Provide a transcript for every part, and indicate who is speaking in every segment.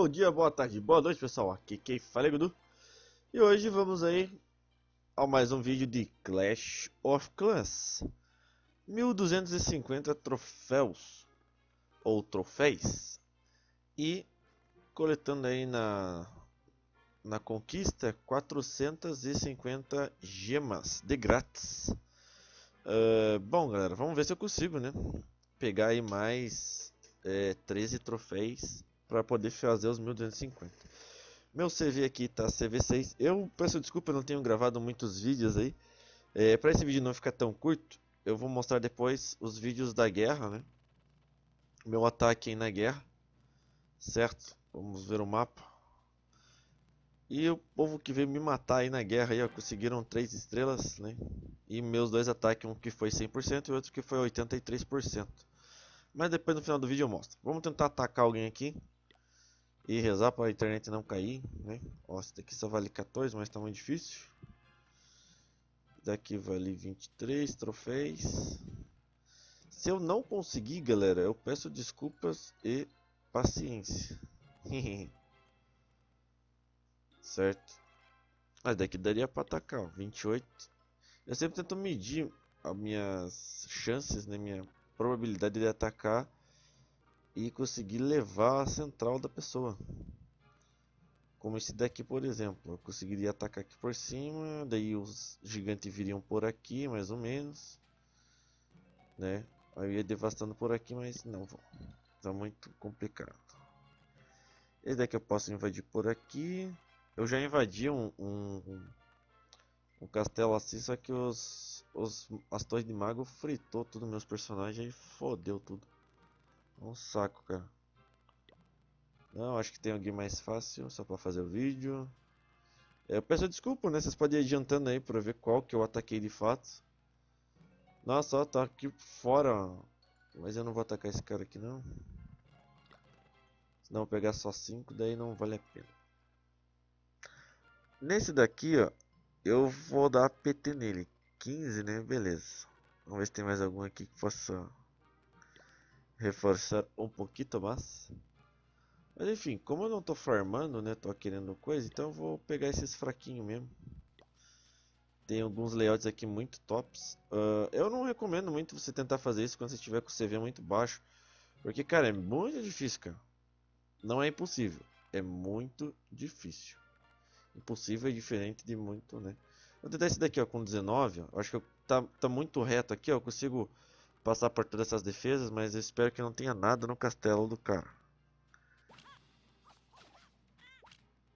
Speaker 1: Bom dia, boa tarde, boa noite pessoal, aqui quem fala é Gudu. E hoje vamos aí a mais um vídeo de Clash of Clans. 1250 troféus ou troféis E coletando aí na, na conquista 450 gemas de grátis. Uh, Bom galera, vamos ver se eu consigo né? Pegar aí mais é, 13 troféus para poder fazer os 1250. Meu CV aqui tá CV6. Eu peço desculpa, eu não tenho gravado muitos vídeos aí. É, para esse vídeo não ficar tão curto, eu vou mostrar depois os vídeos da guerra, né? Meu ataque aí na guerra. Certo? Vamos ver o mapa. E o povo que veio me matar aí na guerra aí, ó, conseguiram 3 estrelas, né? E meus dois ataques, um que foi 100% e outro que foi 83%. Mas depois no final do vídeo eu mostro. Vamos tentar atacar alguém aqui. E rezar para a internet não cair, né? Ó, esse daqui só vale 14, mas tá muito difícil. Daqui vale 23 troféus. Se eu não conseguir, galera, eu peço desculpas e paciência. certo? Mas daqui daria para atacar, ó, 28. Eu sempre tento medir as minhas chances, né, minha probabilidade de atacar e conseguir levar a central da pessoa. Como esse daqui, por exemplo. Eu conseguiria atacar aqui por cima, daí os gigantes viriam por aqui, mais ou menos. Né? Aí eu ia devastando por aqui, mas não vou. Tá muito complicado. Esse daqui eu posso invadir por aqui. Eu já invadi um, um, um castelo assim, só que os, os, as torres de mago fritou tudo meus personagens e fodeu tudo. É um saco, cara. Não, acho que tem alguém mais fácil, só pra fazer o vídeo. É, eu peço desculpa, né? Vocês podem ir adiantando aí pra ver qual que eu ataquei de fato. Nossa, ó, tá aqui fora. Mas eu não vou atacar esse cara aqui não. Senão eu vou pegar só 5, daí não vale a pena. Nesse daqui, ó, eu vou dar PT nele. 15, né? Beleza. Vamos ver se tem mais algum aqui que possa reforçar um pouquinho mais. Mas enfim, como eu não tô farmando, né? Tô querendo coisa, então eu vou pegar esses fraquinhos mesmo. Tem alguns layouts aqui muito tops. Uh, eu não recomendo muito você tentar fazer isso quando você estiver com o CV muito baixo. Porque, cara, é muito difícil, cara. Não é impossível. É muito difícil. Impossível é diferente de muito, né? Vou tentar esse daqui, ó, com 19, ó. Acho que tá, tá muito reto aqui, ó. Eu consigo passar por todas essas defesas, mas eu espero que não tenha nada no castelo do cara.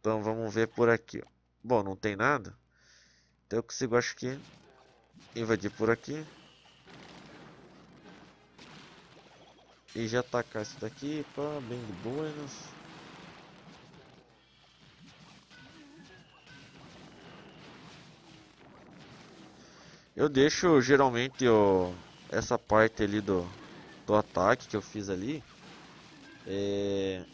Speaker 1: Então vamos ver por aqui. Bom, não tem nada. Então eu consigo, acho que, invadir por aqui. E já atacar isso daqui, pá, bem de buenas. Eu deixo geralmente o, essa parte ali do, do ataque que eu fiz ali. É...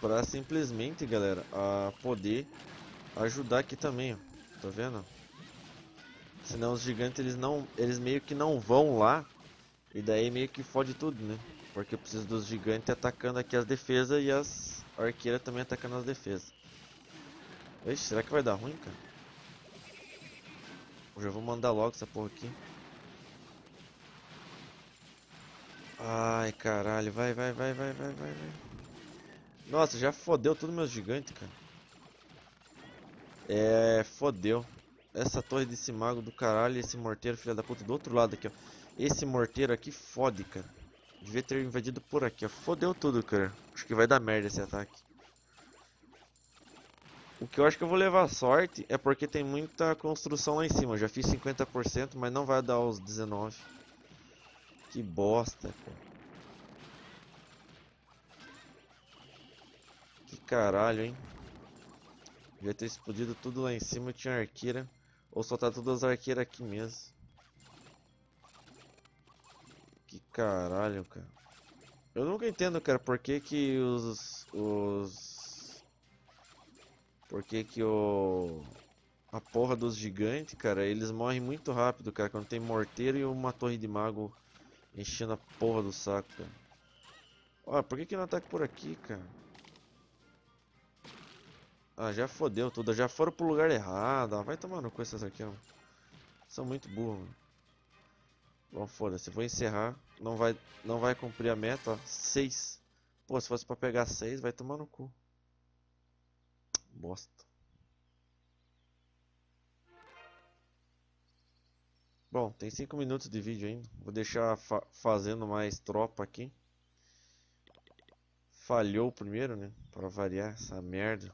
Speaker 1: Pra simplesmente, galera, a poder ajudar aqui também, ó. Tá vendo? Senão os gigantes eles não, eles meio que não vão lá e daí meio que fode tudo, né? Porque eu preciso dos gigantes atacando aqui as defesas e as a arqueira também atacando as defesas. Ixi, será que vai dar ruim, cara? Eu já vou mandar logo essa porra aqui. Ai, caralho. Vai, vai, vai, vai, vai, vai, vai. Nossa, já fodeu tudo meus gigantes, cara. É, fodeu. Essa torre desse mago do caralho e esse morteiro, filha da puta, do outro lado aqui, ó. Esse morteiro aqui fode, cara. Devia ter invadido por aqui, ó. Fodeu tudo, cara. Acho que vai dar merda esse ataque. O que eu acho que eu vou levar sorte é porque tem muita construção lá em cima. Eu já fiz 50%, mas não vai dar os 19. Que bosta, cara. Que caralho, hein. Devia ter explodido tudo lá em cima. Tinha arqueira. Ou só tá todas as arqueiras aqui mesmo. Que caralho, cara. Eu nunca entendo, cara, por que que os... os... Por que o... a porra dos gigantes, cara, eles morrem muito rápido, cara, quando tem morteiro e uma torre de mago enchendo a porra do saco, cara. Ó, por que que não ataca por aqui, cara? Ah, já fodeu tudo, já foram pro lugar errado, ah, vai tomando com essas aqui, ó. São muito burros, mano. Bom, foda-se, vou encerrar, não vai, não vai cumprir a meta, ó, 6. Pô, se fosse pra pegar 6, vai tomar no cu. Bosta. Bom, tem 5 minutos de vídeo ainda. Vou deixar fa fazendo mais tropa aqui. Falhou primeiro, né? Para variar essa merda.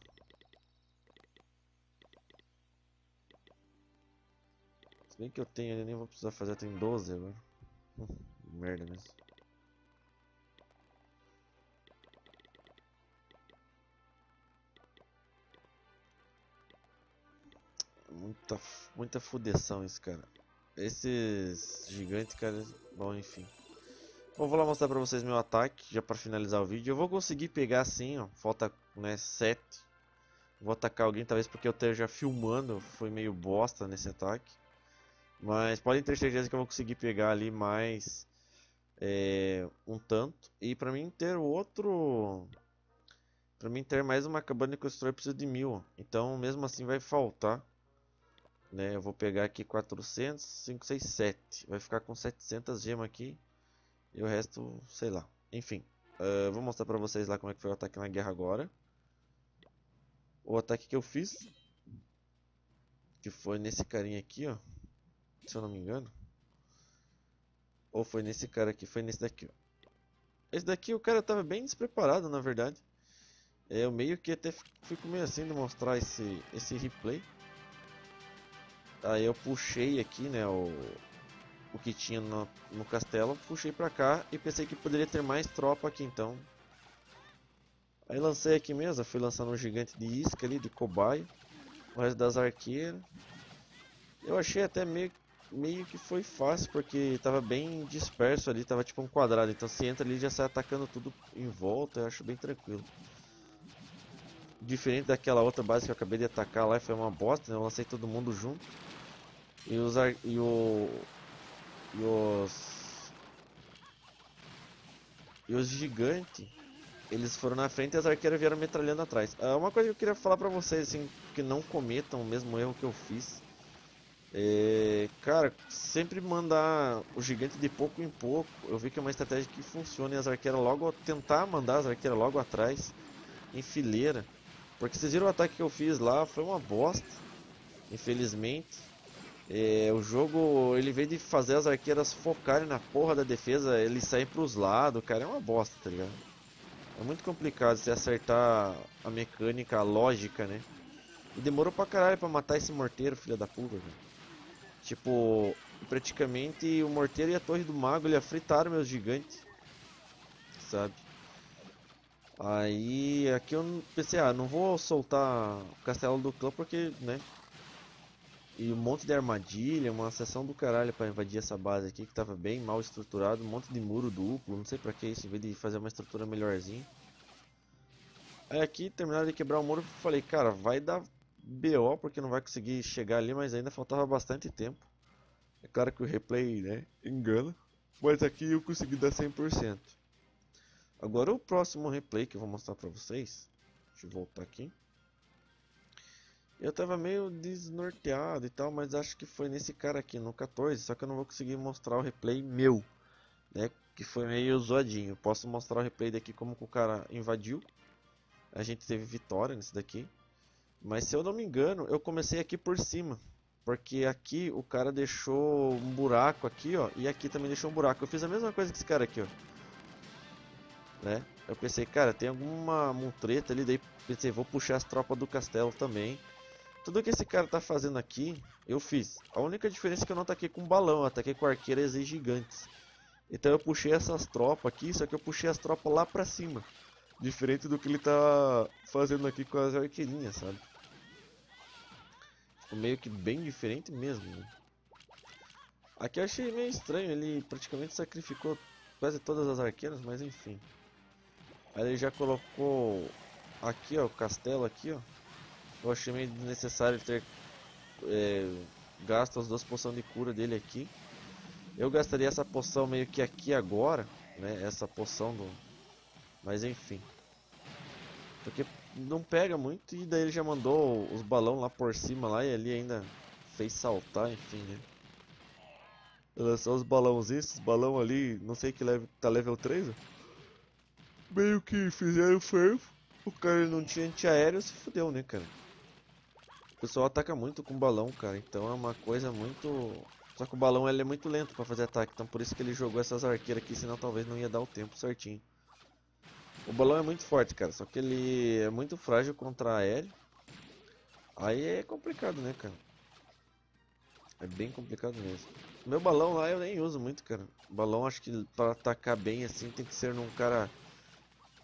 Speaker 1: Se bem que eu tenho ali, nem vou precisar fazer. Tem 12 agora. Merda mesmo. Muita, muita fudeção esse cara. Esses gigantes, cara, bom, enfim. Bom, vou lá mostrar pra vocês meu ataque, já pra finalizar o vídeo. Eu vou conseguir pegar assim, ó, falta, né, 7. Vou atacar alguém, talvez porque eu esteja filmando, foi meio bosta nesse ataque. Mas podem ter certeza que eu vou conseguir pegar ali mais é, um tanto. E pra mim ter outro... Pra mim ter mais uma cabana de construir eu preciso de mil. Então mesmo assim vai faltar né? Eu vou pegar aqui 400, 5, 6, 7. Vai ficar com 700 gemas aqui. E o resto, sei lá. Enfim, uh, vou mostrar pra vocês lá como é que foi o ataque na guerra agora. O ataque que eu fiz. Que foi nesse carinha aqui, ó. Se eu não me engano. Ou foi nesse cara aqui, foi nesse daqui, ó. Esse daqui o cara tava bem despreparado, na verdade. Eu meio que até fico meio assim de mostrar esse, esse replay. Aí eu puxei aqui, né, o, o que tinha no, no castelo, puxei pra cá e pensei que poderia ter mais tropa aqui então. Aí lancei aqui mesmo, fui lançando um gigante de isca ali, de cobaia, o resto das arqueiras. Eu achei até meio, meio que foi fácil, porque tava bem disperso ali, tava tipo um quadrado, então se entra ali já sai atacando tudo em volta, eu acho bem tranquilo. Diferente daquela outra base que eu acabei de atacar lá, foi uma bosta, né? eu lancei todo mundo junto. E os e o e os e os gigantes eles foram na frente e as arqueiras vieram metralhando atrás. É uma coisa que eu queria falar pra vocês assim, que não cometam o mesmo erro que eu fiz. É, cara, sempre mandar o gigante de pouco em pouco. Eu vi que é uma estratégia que funciona e as arqueiras logo tentar mandar as arqueiras logo atrás em fileira. Porque vocês viram o ataque que eu fiz lá, foi uma bosta. Infelizmente. É, o jogo, ele vem de fazer as arqueiras focarem na porra da defesa, eles saem pros lados, cara, é uma bosta, tá ligado? É muito complicado você acertar a mecânica, a lógica, né? E demorou pra caralho pra matar esse morteiro, filha da puta, velho. Tipo, praticamente o morteiro e a torre do mago, ele fritaram meus gigantes. Sabe? Aí, aqui eu pensei, ah, não vou soltar o castelo do clã porque, né, e um monte de armadilha, uma seção do caralho para invadir essa base aqui que tava bem mal estruturado, um monte de muro duplo, não sei pra que isso, em vez de fazer uma estrutura melhorzinha. Aí aqui, terminaram de quebrar o muro, falei, cara, vai dar BO porque não vai conseguir chegar ali, mas ainda faltava bastante tempo. É claro que o replay, né, engana, mas aqui eu consegui dar 100%. Agora o próximo replay que eu vou mostrar pra vocês, deixa eu voltar aqui. Eu tava meio desnorteado e tal, mas acho que foi nesse cara aqui, no 14, só que eu não vou conseguir mostrar o replay meu, né, que foi meio zoadinho. Posso mostrar o replay daqui como que o cara invadiu. A gente teve vitória nesse daqui. Mas se eu não me engano, eu comecei aqui por cima. Porque aqui o cara deixou um buraco aqui, ó, e aqui também deixou um buraco. Eu fiz a mesma coisa que esse cara aqui, ó. Né? Eu pensei, cara, tem alguma mutreta ali, daí pensei, vou puxar as tropas do castelo também. Tudo que esse cara tá fazendo aqui, eu fiz. A única diferença é que eu não ataquei com balão, ataquei com arqueiras e gigantes. Então eu puxei essas tropas aqui, só que eu puxei as tropas lá pra cima. Diferente do que ele tá fazendo aqui com as arqueirinhas, sabe? Ficou meio que bem diferente mesmo. Né? Aqui eu achei meio estranho, ele praticamente sacrificou quase todas as arqueiras, mas enfim. Aí ele já colocou aqui ó, o castelo aqui ó. Eu achei meio desnecessário ter é, gasta as duas poções de cura dele aqui. Eu gastaria essa poção meio que aqui agora, né? Essa poção do... Mas enfim. Porque não pega muito e daí ele já mandou os balão lá por cima lá e ali ainda fez saltar, enfim, né? Lançou os balãozinhos, esses balão ali, não sei que level, tá level 3, ó. Meio que fizeram fervo. O cara não tinha antiaéreo, se fudeu, né, cara? O pessoal ataca muito com balão, cara, então é uma coisa muito... Só que o balão ele é muito lento pra fazer ataque, então por isso que ele jogou essas arqueiras aqui, senão talvez não ia dar o tempo certinho. O balão é muito forte, cara, só que ele é muito frágil contra aéreo. Aí é complicado, né, cara? É bem complicado mesmo. Meu balão lá eu nem uso muito, cara. balão acho que para atacar bem assim tem que ser num cara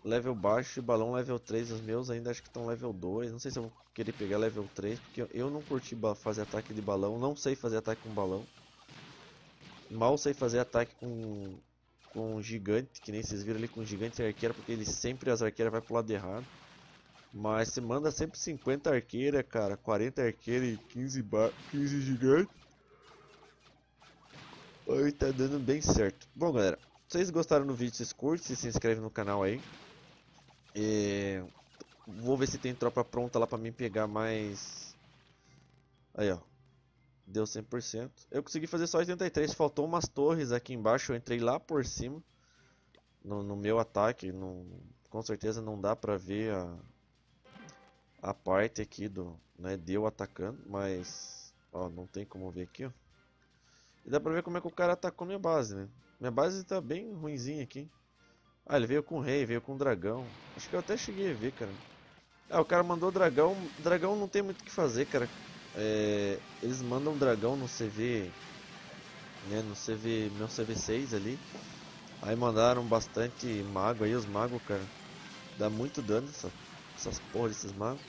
Speaker 1: level baixo e balão level 3. Os meus ainda acho que estão level 2. Não sei se eu vou querer pegar level 3, porque eu não curti fazer ataque de balão. Não sei fazer ataque com balão. Mal sei fazer ataque com, com gigante, que nem vocês viram ali com gigante e arqueira, porque ele sempre as arqueiras vai pro lado errado. Mas você manda sempre 50 arqueira, cara, 40 arqueira e 15, 15 gigante. Aí tá dando bem certo. Bom, galera, se vocês gostaram do vídeo, vocês curtem, se inscreve no canal aí. E... Vou ver se tem tropa pronta lá pra mim pegar mais... Aí, ó. Deu 100%. Eu consegui fazer só 83, faltou umas torres aqui embaixo, eu entrei lá por cima. No, no meu ataque, no, com certeza não dá pra ver a, a parte aqui do, né, deu atacando, mas ó, não tem como ver aqui, ó. E dá pra ver como é que o cara atacou minha base, né? Minha base tá bem ruimzinha aqui. Ah, ele veio com rei, veio com dragão. Acho que eu até cheguei a ver, cara. Ah, o cara mandou dragão. Dragão não tem muito o que fazer, cara. É, eles mandam dragão no CV, né, no CV, meu CV6 ali. Aí mandaram bastante mago aí, os magos, cara. Dá muito dano essa, essas porra desses magos.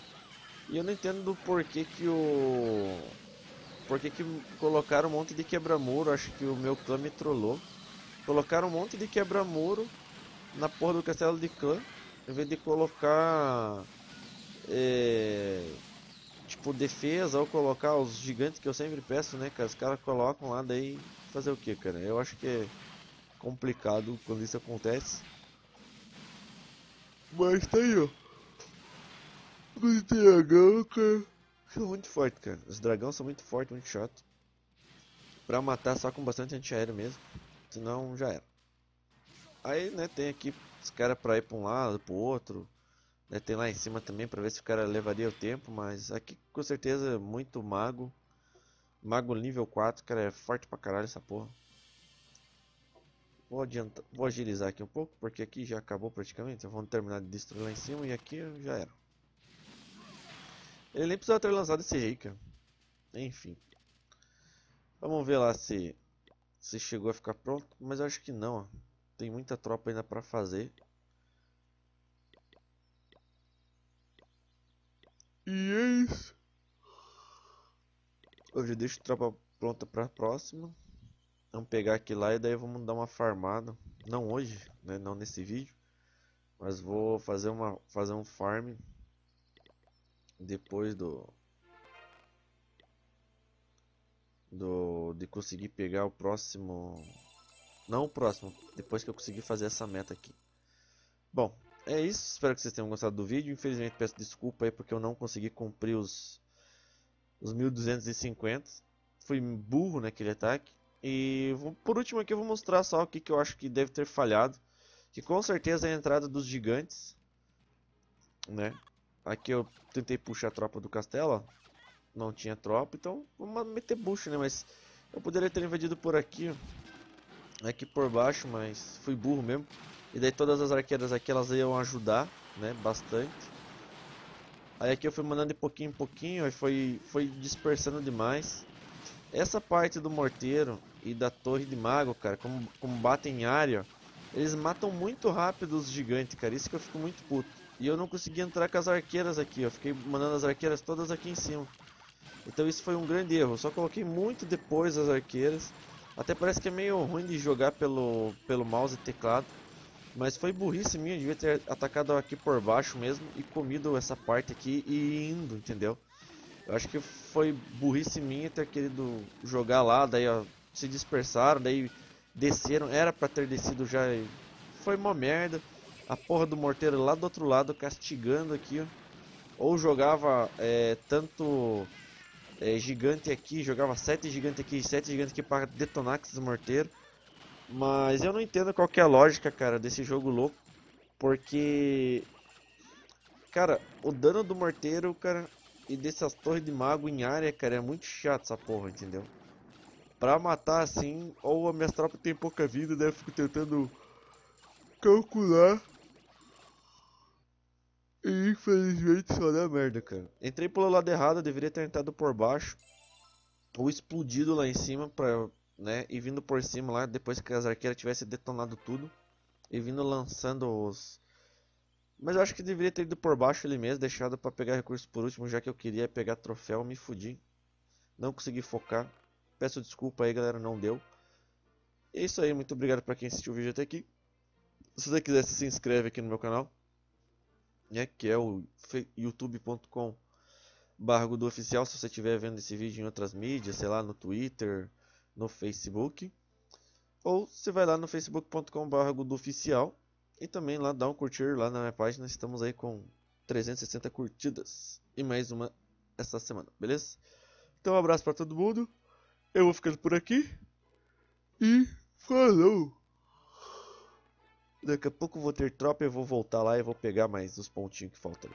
Speaker 1: E eu não entendo do porquê que o por que, que colocaram um monte de quebra-muro? Acho que o meu clã me trollou. Colocaram um monte de quebra-muro na porra do castelo de clã. Em vez de colocar. É, tipo, defesa ou colocar os gigantes que eu sempre peço, né, cara? Os caras colocam lá, daí fazer o que, cara? Eu acho que é complicado quando isso acontece. Mas tá aí, ó. Os dragão, cara. São muito forte, cara. Os dragões são muito fortes, muito chato. Pra matar só com bastante antiaéreo mesmo. Senão já era. Aí, né, tem aqui os caras pra ir pra um lado, pro outro. Né, tem lá em cima também pra ver se o cara levaria o tempo. Mas aqui com certeza muito mago. Mago nível 4, cara, é forte pra caralho essa porra. Vou, adiantar, vou agilizar aqui um pouco, porque aqui já acabou praticamente. Vamos terminar de destruir lá em cima e aqui já era. Ele nem precisava ter lançado esse rei, cara. Enfim. Vamos ver lá se, se chegou a ficar pronto. Mas eu acho que não. Ó. Tem muita tropa ainda pra fazer. E é isso. Eu já deixo a tropa pronta pra próxima. Vamos pegar aqui lá e daí vamos dar uma farmada. Não hoje, né? Não nesse vídeo. Mas vou fazer, uma, fazer um farm depois do do de conseguir pegar o próximo não o próximo depois que eu conseguir fazer essa meta aqui. Bom é isso. Espero que vocês tenham gostado do vídeo. Infelizmente peço desculpa aí porque eu não consegui cumprir os os 1250 fui burro naquele ataque. E vou, por último aqui eu vou mostrar só o que, que eu acho que deve ter falhado. Que com certeza é a entrada dos gigantes né? Aqui eu tentei puxar a tropa do castelo, ó. Não tinha tropa, então vamos meter bucho, né? Mas eu poderia ter invadido por aqui, ó. Aqui por baixo, mas fui burro mesmo. E daí todas as arqueiras aqui, elas iam ajudar, né? Bastante. Aí aqui eu fui mandando de pouquinho em pouquinho, aí foi, foi dispersando demais. Essa parte do morteiro e da torre de mago, cara, como, como batem em área, eles matam muito rápido os gigantes, cara. Isso que eu fico muito puto. E eu não consegui entrar com as arqueiras aqui, eu fiquei mandando as arqueiras todas aqui em cima. Então isso foi um grande erro, eu só coloquei muito depois as arqueiras. Até parece que é meio ruim de jogar pelo, pelo mouse e teclado. Mas foi burrice minha, devia ter atacado aqui por baixo mesmo e comido essa parte aqui e indo, entendeu? Eu acho que foi burrice minha ter querido jogar lá, daí ó, se dispersaram, daí desceram, era pra ter descido já foi uma merda. A porra do morteiro lá do outro lado castigando aqui, ó. Ou jogava é, tanto é, gigante aqui, jogava sete gigante aqui, sete gigante aqui para detonar com esses morteiros. Mas eu não entendo qual é a lógica, cara, desse jogo louco. Porque, cara, o dano do morteiro, cara, e dessas torres de mago em área, cara, é muito chato essa porra, entendeu? Pra matar assim, ou a minha tropa tem pouca vida, daí eu fico tentando calcular. Infelizmente só dá merda, cara. Entrei pelo lado errado, deveria ter entrado por baixo. Ou explodido lá em cima, pra, né? E vindo por cima lá, depois que as arqueiras tivessem detonado tudo. E vindo lançando os mas eu acho que deveria ter ido por baixo ele mesmo, deixado para pegar recursos por último, já que eu queria pegar troféu, me fudi. Não consegui focar. Peço desculpa aí, galera, não deu. E é isso aí, muito obrigado para quem assistiu o vídeo até aqui. Se você quiser, se inscreve aqui no meu canal. Né, que é o youtube.com barra oficial se você estiver vendo esse vídeo em outras mídias, sei lá, no Twitter, no Facebook. Ou você vai lá no facebook.com barra oficial e também lá dá um curtir lá na minha página. Estamos aí com 360 curtidas. E mais uma essa semana, beleza? Então um abraço para todo mundo. Eu vou ficando por aqui. E falou! Daqui a pouco vou ter tropa e vou voltar lá e vou pegar mais os pontinhos que faltam.